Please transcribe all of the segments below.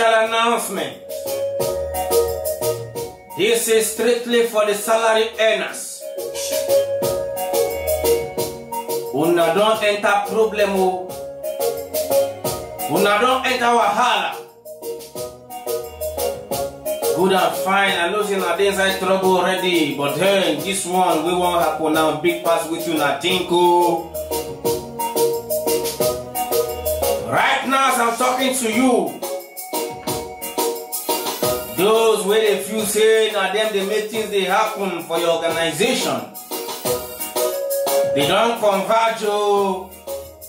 announcement. This is strictly for the salary earners. Una don't enter problem. o. Una don't enter wahala. Good and fine. I know you're dey inside trouble already, but hey, this one we won't happen now. Big pass with you na think o. Right now, as I'm talking to you, those where they feel say na them they make things they happen for your organization. They don't converge.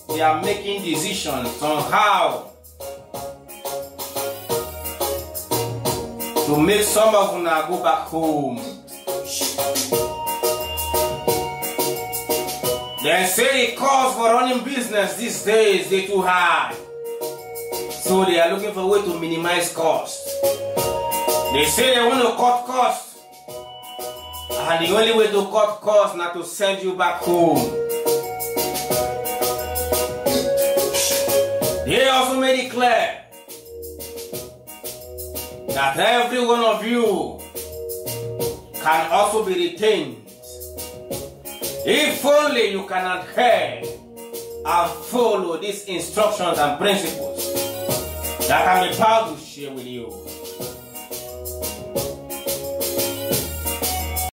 They are making decisions on how to make some of una go back home. They say the cost for running business these days they too high. So they are looking for a way to minimize cost. They say they want to cut costs. And the only way to cut costs not to send you back home. They also made it clear that every one of you can also be retained if only you can adhere and follow these instructions and principles that I'm about to share with you.